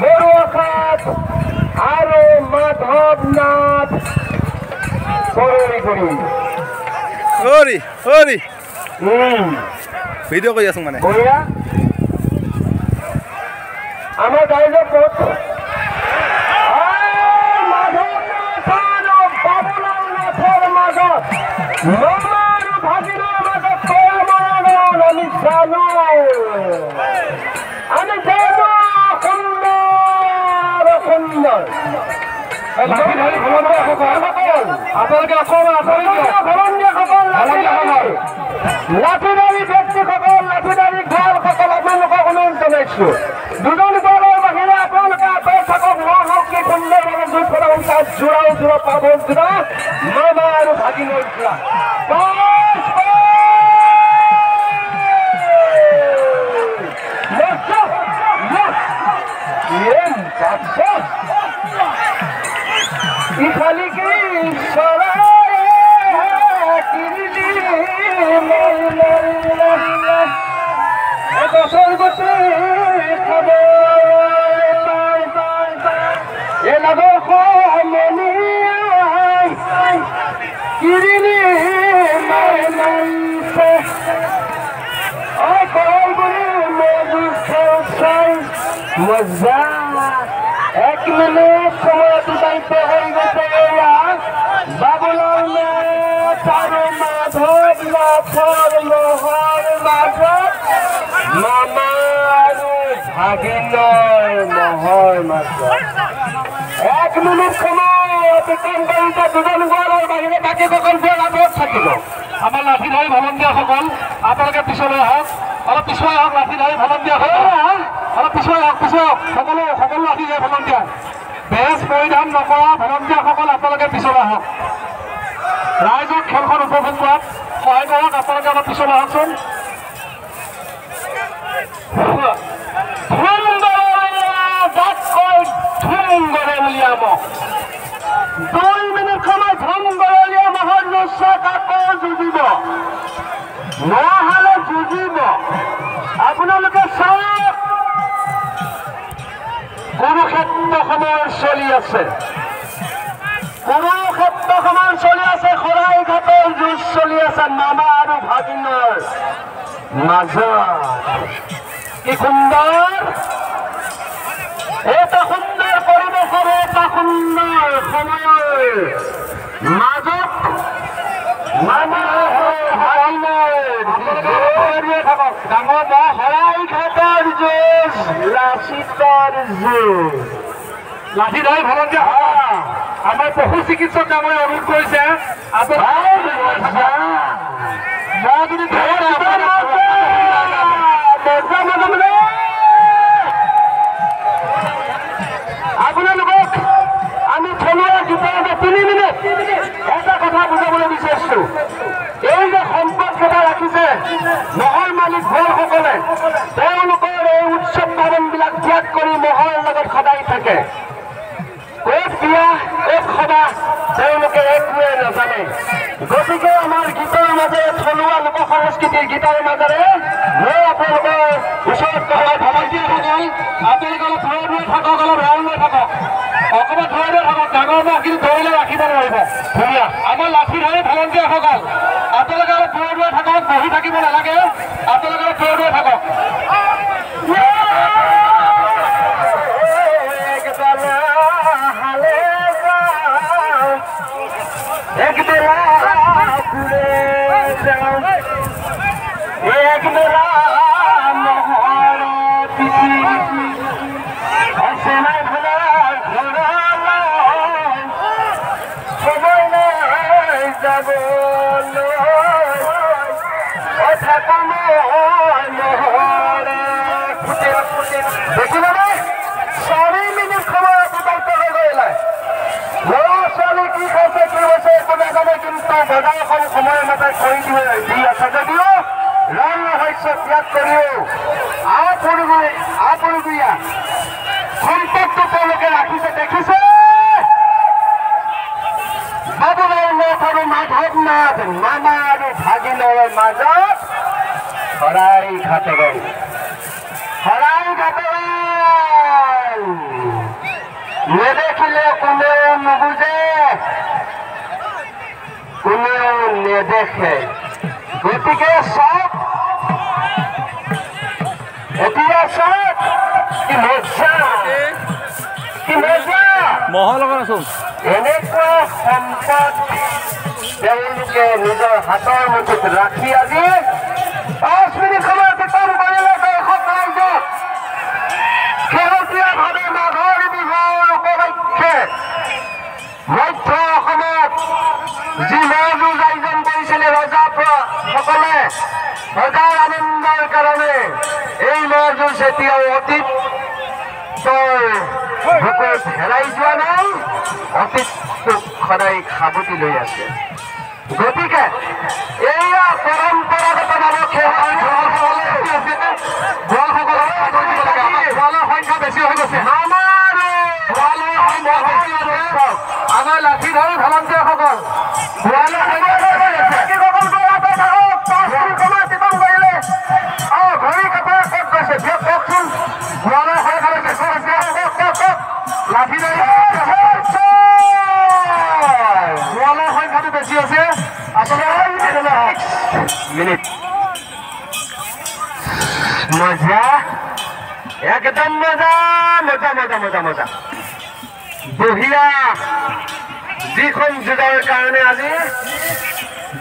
বড়ুয়াখাত আৰু মাধৱ নাথ কৰৰি কৰি অৰি অৰি ভিডিঅ' কৰি আছোঁ মানে। আমাৰ ৰাইজৰ ক'ত? মাজত। আমি জানো। অকণমান ভ্ৰমণীয়সকল লাঠিদাৰী ব্যক্তিসকল লাঠিদাৰী ঘৰসকল আপোনালোকক অনুৰোধ জনাইছো দুজন ঘৰৰ বাহিৰে আপোনালোকে আঁতৰত থাকক নহওক কি সুন্দৰভাৱে জুই ফলাওঁ তাত জোৰাও জোৰা পাব জোৰা মামা আৰু ভাগিনৰ জোৰা পাঁচ, পাঁচ। Bien, মজা। এক মিনিট সময় অতিবাহিত হৈ গৈছে। এক মিনিট সময় অতিক্ৰম কৰোঁতে দুজন গোৱালৰ বাহিৰে বাকীসকল বোৰ আগত থাকিব। আমাৰ লাঠিধাৰী ভলন্তীয়াসকল আপোনালোকে পিছলৈ আহক। অলপ পিছুৱাই আহক লাঠিধাৰী ভলন্তীয়াসকল অলপ পিছুৱাই আহক পিছুৱাই আহক। সকলো সকলো লাঠিধাৰী ভলন্তীয়া বেজ পৰিধান নকৰা ভলন্তীয়াসকল আপোনালোকে পিছলৈ আহক। ৰাইজক খেলখন উপভোগ কৰাত সহায় কৰক। আপোনালোকে অলপ পিছলৈ আহকচোন। দুই মিনিট সময় ধুম গৰলীয়া মহৰ নিশ্চয় আকৌ যুঁজিব নহ'লে যুঁজিব আপোনালোকে চাওক কুৰুক্ষেত্ৰ সময় চলি আছে কুৰুক্ষেত্ৰ সময় চলি আছে শৰাই ঘাটৰ চলি আছে মামা আৰু ভাগিনৰ মাজত কি সুন্দৰ এটা সুন্দৰ পৰিৱেশৰ এটা সুন্দৰ সময়ৰ মাজত ঘাটৰ যুঁজ লাচিতৰ যুঁজ আমাৰ পশু চিকিৎসক ডাঙৰে অনুৰোধ কৰিছে যদি আপোনালোকক আমি থলুৱা গীতৰ তিনি মিনিট। এটা কথা বুজাবলৈ বিচাৰিছো ওচৰত কথা ভলন্তীয়াসকল আপোনালোকে অলপ দূৰে দূৰে থাকক অলপ ৰাউণ্ড লৈ থাকক অকণমান দূৰে দূৰে থাকক ডাঙৰ মহ কিন্তু দৌৰিলে ৰাখিব নোৱাৰিব ধুনীয়া আমাৰ লাঠিধাৰী ভলন্তীয়াসকল আপোনালোকে অলপ দূৰে দূৰে থাকক বহি থাকিব নালাগে। আপোনালোকে অলপ দূৰে দূৰে থাকক একবেলা ঘুরে যাও। কিন্তু বজাৰখন সময়মতে কৰি দিয়ে দি আছে যদিও ৰং শস্য ত্যাগ কৰিও আপুৰুগুৰীয়া সম্পদটো তেওঁলোকে ৰাখিছে দেখিছে। বাবুলাল নাথ আৰু মাধৱ নাথ মামা আৰু ভাগিনৰ মাজত শৰাই ঘাটে গ'ল শৰাই ঘাটে গ'ল নেদেখিলে কোনেও গতিকে চব এতিয়া কি মজা। কি মজা। মহৰ লগত এনেকুৱা সম্পদ তেওঁলোকে নিজৰ হাতৰ মুঠিত ৰাখি আজি বুকুত হেৰাই যোৱা নাই অতীতটোক সদায় সাৱটি লৈ আছে গতিকে এয়া পৰম্পৰাগতভাৱে গোৱালৰ সংখ্যা বেছি হৈ গৈছে আমাৰ লাঠিধাৰী ভলন্টিয়াৰসকল গোৱালৰ সংখ্যা ঘড়ী কথা ক'ত গৈছে দিয়ক কওকচোন সংখ্যাটো বেছি আছে একদম মজা মজা মজা মজা মজা। বঢ়িয়া যিখন যুগৰ কাৰণে আজি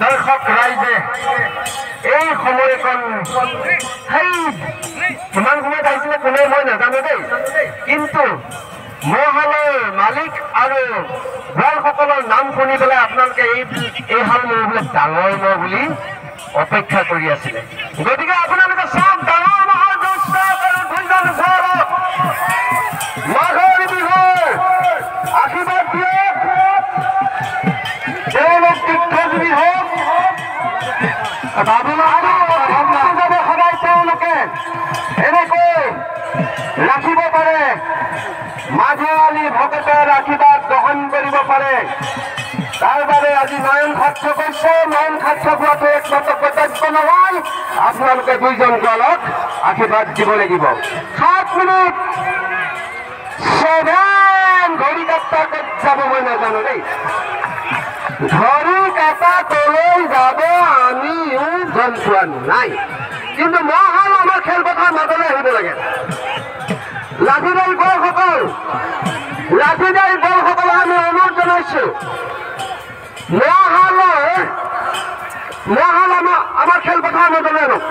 দৰ্শক ৰাইজে এই সময়কণ সেই কিমান সময়ত আহিছিলে কোনে মই নাজানো দেই। কিন্তু মহালৰ মালিক আৰু গোৱালসকলৰ নাম শুনি পেলাই আপোনালোকে এই এই হাল মোৰ বোলে ডাঙৰ মহ বুলি অপেক্ষা কৰি আছিলে। গতিকে আপোনালোকে চব ডাঙৰ তেওঁলোক এনেকৈ ভকতৰ আশীৰ্বাদ গ্ৰহণ কৰিব পাৰে তাৰ বাবে আজি নয়ন সাক্ষ্য কৰিছে নয়ন সাক্ষ্য হোৱাটো একমাত্ৰ কৰ্তব্য নহয়। আপোনালোকে দুইজন দলক আশীৰ্বাদ দিব লাগিব। সাত মিনিট। ছেভেন। ঘড়ী কাটা যাব মই নাজানো দেই। ঘড়ী কাটা কলৈ যাব আমিও গম পোৱা নাই। কিন্তু মই হ'ল আমাৰ খেলপথাৰ মাজলৈ আহিব লাগে। লাঠিদাৰী বলসকল লাঠিদাৰী বলসকলক আমি অনুৰোধ জনাইছো মহালৰ মহাল আমাৰ আমাৰ খেলপথাৰ আনক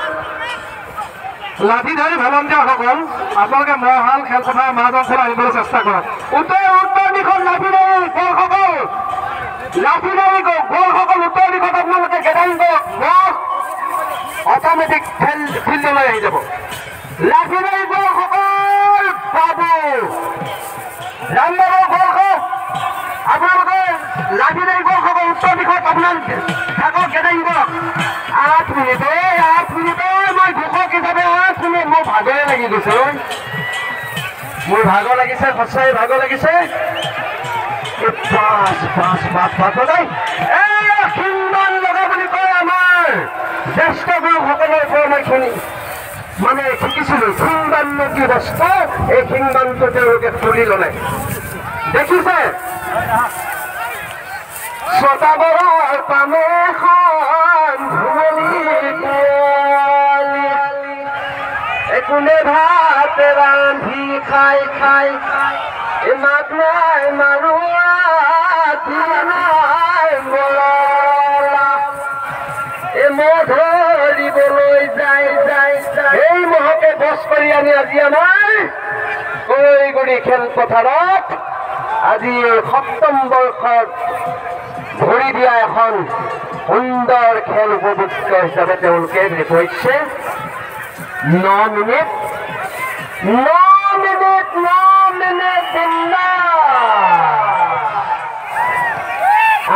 লাঠিধাৰী ভলন্টিয়াৰসকল আপোনালোকে মহাল খেলপথাৰৰ মাজ অঞ্চল আহিবলৈ চেষ্টা কৰক। উত্তৰ উত্তৰ দিশত লাঠিদাৰী বলসকল লাঠিদাৰী বলসকল উত্তৰ দিশত আপোনালোকে মই অট'মেটিক ফিল্ডলৈ আহি যাব। লাঠিদাৰী এই মোৰ ভাগৰে লাগিছে সঁচাই ভাগৰ লাগিছে। এই পাঁচ পাঁচ পাঁচ পাঁচ নাই এয়া কিমান লগা বুলি কয় আমাৰ জ্যেষ্ঠ গুৰুসকলৰ পৰা মই শুনি মানে শিকিছিলো শিংবান কি বস্তু এই শিংবানটো তেওঁলোকে তুলি ল'লে। দেখিছে? ছটাবৰৰ পামেখন ধুমলি কোনে ভাত ৰান্ধি খাই খাই। নাই মলা এ মহ ধৰিবলৈ যাই যাই এই মহকে বচ কৰি আনি আজি আমাৰ কৈগুৰি খেলপথাৰত আজি সপ্তম বৰ্ষত ভৰি দিয়া এখন সুন্দৰ খেল উপযুক্ত হিচাপে তেওঁলোকে ন মিনিট ন মিনিট ন মিনিট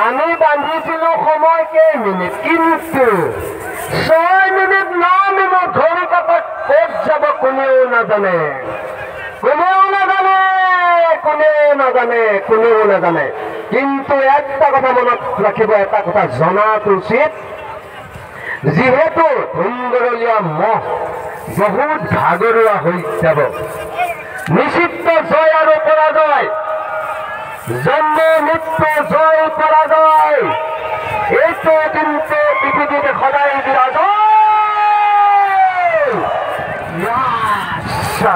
আমি বান্ধিছিলো সময় কেই মিনিট কিন্তু ছয় মিনিট, ন মিনিট ঘড়ী কাটাত ক'ত যাব কোনেও নাজানে। কোনেও নাজানে কোনেও নাজানে কোনেও নাজানে। কিন্তু একটা কথা মনত ৰাখিব এটা কথা জনাটো উচিত। যিহেতু সুন্দৰলীয়া মহ বহুত ভাগৰুৱা হৈ যাব। নিশ্চিত জয় আৰু পৰাজয়। জন্ম মৃত্যু জয় পরাজয় এইটো কিন্তু পৃথিৱীত সদায় বিৰাজয় ইয়াছা।